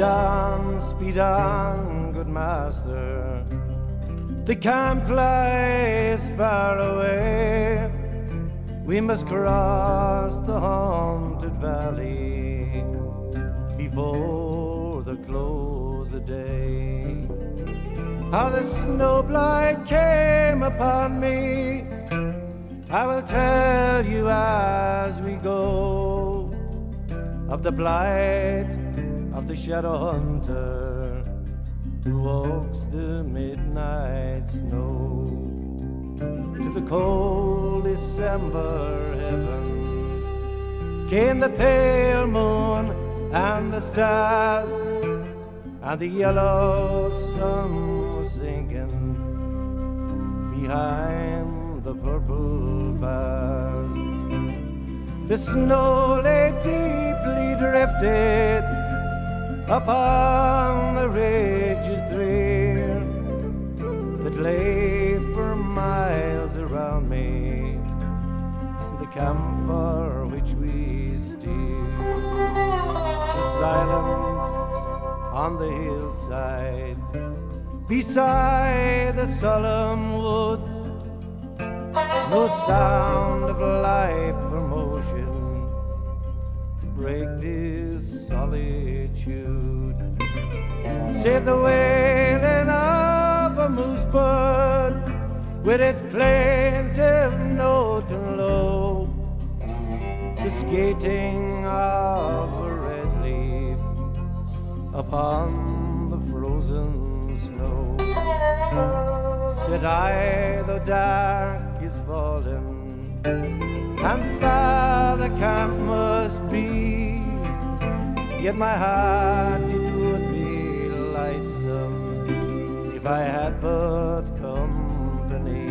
on, speed on, good master. The camp lies far away. We must cross the haunted valley before the close of day. How the snowblind came upon me, I will tell you as we go of the blight of the shadow hunter who walks the midnight snow to the cold December heavens came the pale moon and the stars and the yellow sun was sinking behind the purple bars. The snow lay deeply drifted upon the ridges drear that lay for miles around me, the camphor which we steered was silent on the hillside beside the solemn woods. No sound of life or motion to break this Save the wailing of a moose bird with its plaintive note and low. The skating of a red leaf upon the frozen snow. Said I, the dark is falling, and far the camp must be. Yet my heart if I had but company.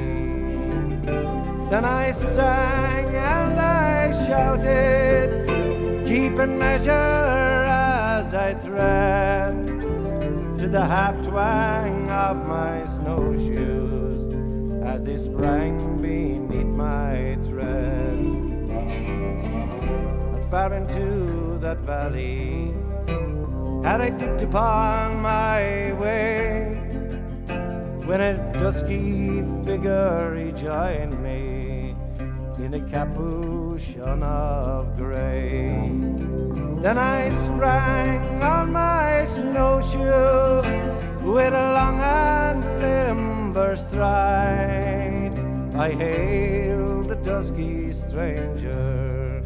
Then I sang and I shouted, keeping measure as I tread to the half twang of my snowshoes as they sprang beneath my tread. But far into that valley had I dipped upon my way when a dusky figure rejoined me in a capuchon of gray. Then I sprang on my snowshoe with a long and limber stride. I hailed the dusky stranger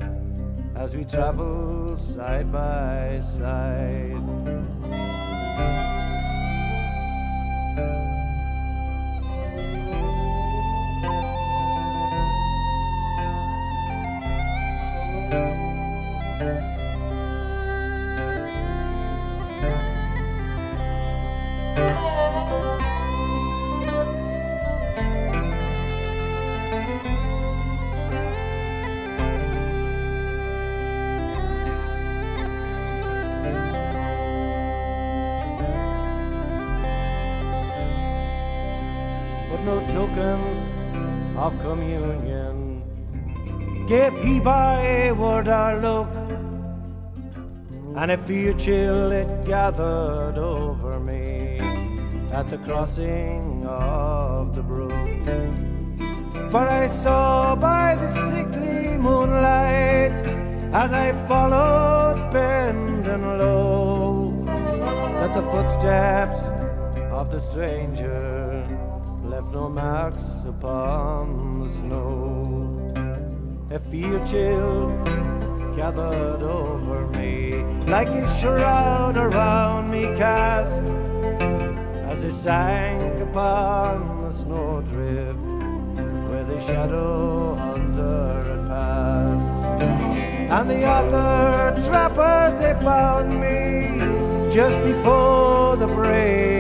as we traveled side by side. No token of communion. Gave he by word our look, and a fear chill it gathered over me at the crossing of the brook. For I saw by the sickly moonlight as I followed bend and low that the footsteps of the stranger left no marks upon the snow. A fear chill gathered over me like a shroud around me cast as I sank upon the snowdrift where the shadow hunter had passed. And the other trappers they found me just before the break.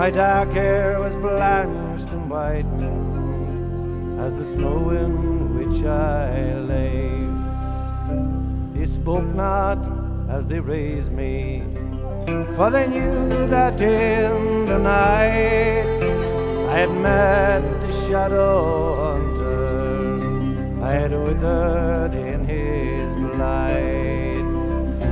My dark hair was blanched and whitened as the snow in which I lay. They spoke not as they raised me, for they knew that in the night I had met the shadow hunter. I had withered in his blight.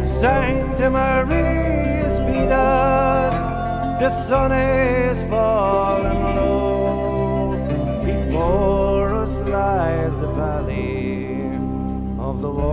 Sancta Maria speed us, the sun is falling low. Before us lies the valley of the walker